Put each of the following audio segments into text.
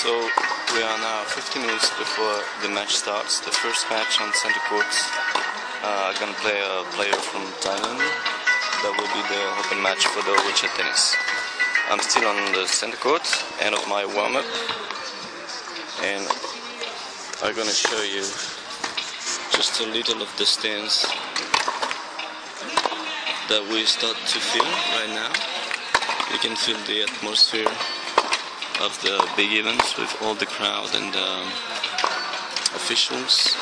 So we are now 15 minutes before the match starts. The first match on center court. Uh, I'm gonna play a player from Thailand. That will be the open match for the wheelchair tennis. I'm still on the center court, end of my warm up, and I'm gonna show you just a little of the stance that we start to feel right now. You can feel the atmosphere of the big events with all the crowd and um, officials.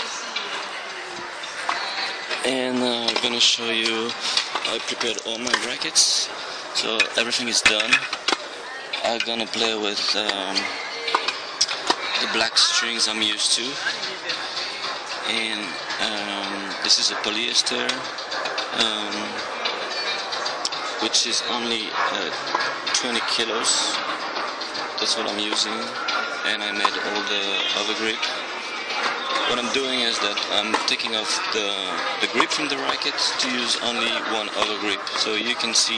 And uh, I'm gonna show you I prepared all my rackets, so everything is done. I'm gonna play with um, the black strings I'm used to, and um, this is a polyester. Um, which is only uh, 20 kilos that's what I'm using and I made all the other grip. What I'm doing is that I'm taking off the, the grip from the racket to use only one other grip. So you can see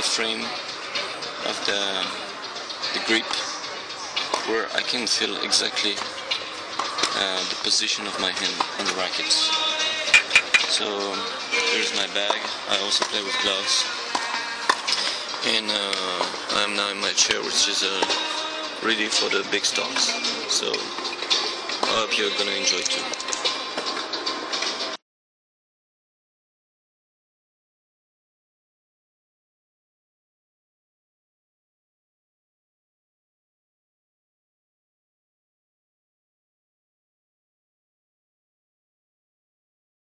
the frame of the, the grip where I can feel exactly uh, the position of my hand on the racket. So here's my bag. I also play with gloves. And uh, Chair which is uh, ready for the big stocks. So I hope you're gonna enjoy too